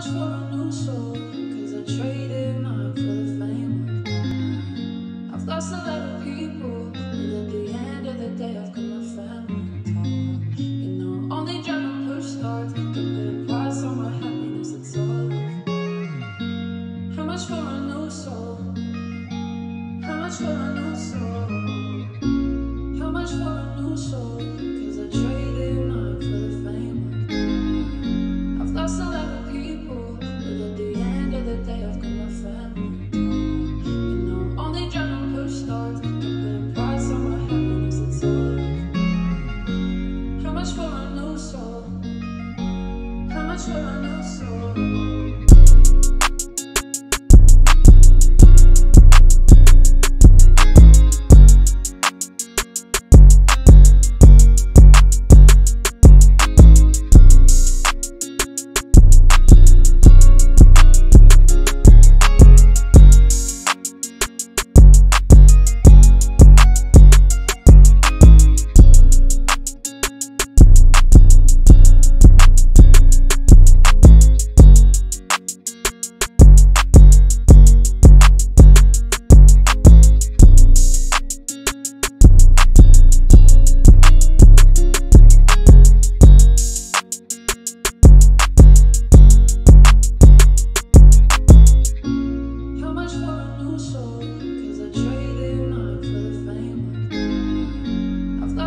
much for a new I traded mine for the fame. I've lost a lot of people, at the end of the day, I've got my family. You know, only put a price on my happiness, it's all How much for a new soul? How much for a new soul? How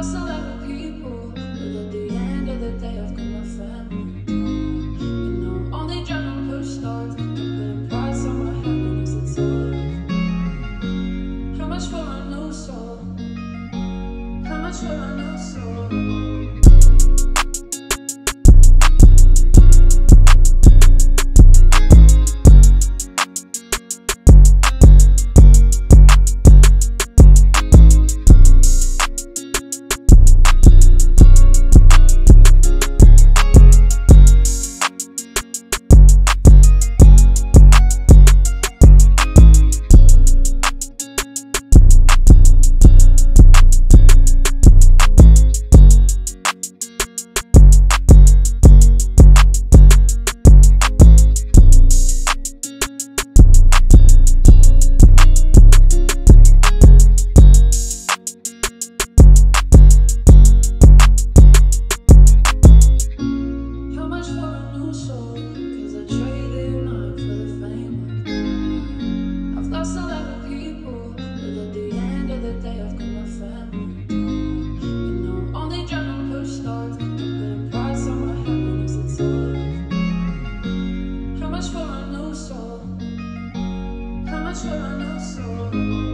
lost a lot of people, but at the end of the day, I've got my family. You know, only to push start, don't put a price on my How much? How much How much